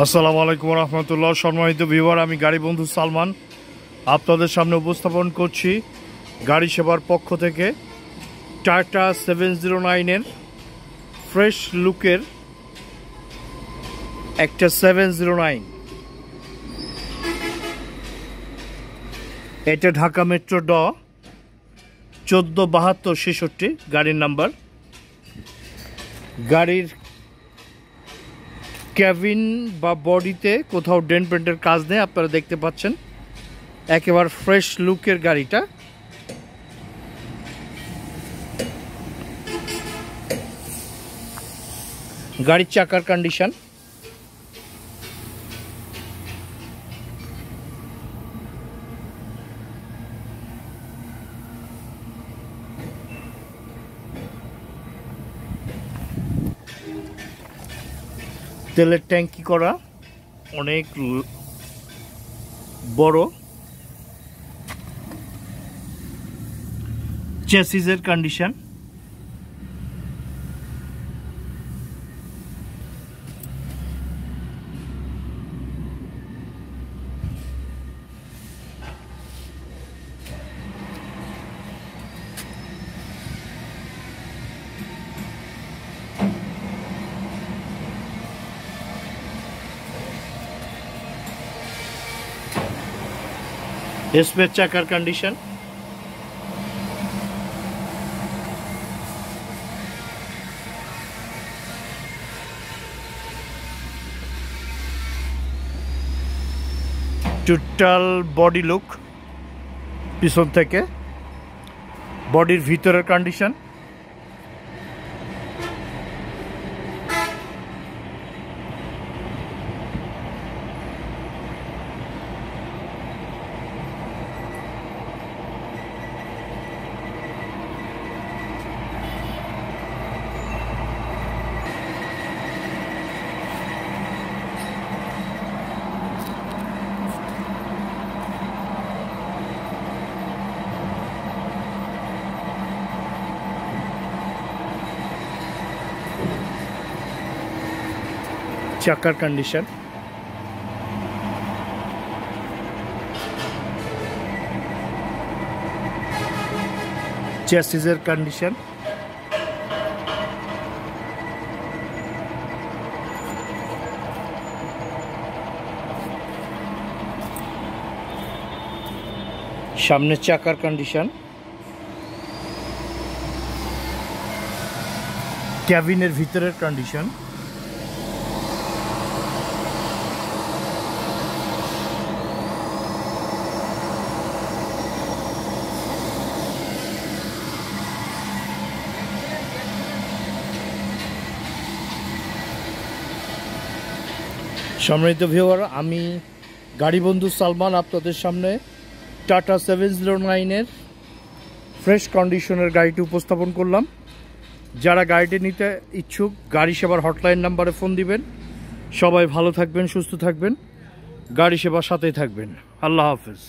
আসসালামু আলাইকুম রহমতুল্লাহ। সম্মানিত ভিউয়ার, আমি গাড়ি বন্ধু সালমান। আপনাদের সামনে উপস্থাপন করছি গাড়ি সেবার পক্ষ থেকে টাটা সেভেন জিরো নাইনের ফ্রেশ লুকের একটা সেভেন জিরো নাইন। এটা ঢাকা মেট্রো ড, চোদ্দ বাহাত্তর ছেষট্টি, গাড়ির নাম্বার। গাড়ির ক্যাবিন বা বডিতে কোথাও ডেন পেন্টের কাজ নেই, আপনারা দেখতে পাচ্ছেন। একেবারে ফ্রেশ লুকের গাড়িটা। গাড়ির চাকার কন্ডিশন তেলের ট্যাঙ্কি করা অনেক বড়। চেসিসের কন্ডিশন স্পেস চাকার কন্ডিশন টোটাল বডি লুক পিছন থেকে বডির ভিতরের কন্ডিশন চাকার কন্ডিশন চেসিসের কন্ডিশন সামনের চাকার কন্ডিশন ক্যাবিনের ভিতরের কন্ডিশন সম্মানিত ভিউয়ার আমি গাড়ি বন্ধু সালমান আপনাদের সামনে টাটা সেভেন জিরো নাইনের ফ্রেশ কন্ডিশনের গাড়িটি উপস্থাপন করলাম। যারা গাড়িটি নিতে ইচ্ছুক, গাড়ি সেবার হটলাইন নাম্বারে ফোন দিবেন। সবাই ভালো থাকবেন, সুস্থ থাকবেন। গাড়ি সেবার সাথেই থাকবেন। আল্লাহ হাফেজ।